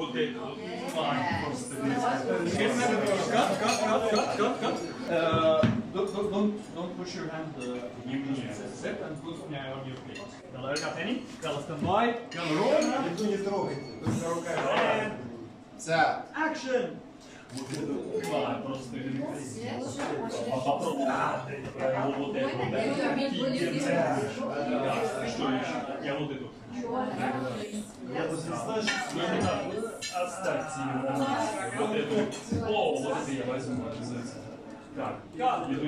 Вот это вот. Ай, просто. Cut, cut, cut, cut, cut, cut. Uh, don't, don't, don't, don't push your hand. Uh, мне. Set and put on your plate. Hello, stand by. Camera roll. Никто не трогайте. And Все. action. Ай, просто. А попробуй. Вот вот это вот. Что еще? Я вот эту. Я не знаю, что Ну. Оставьте его. Вот эту. О, вот это я возьму обязательно. Так, иду.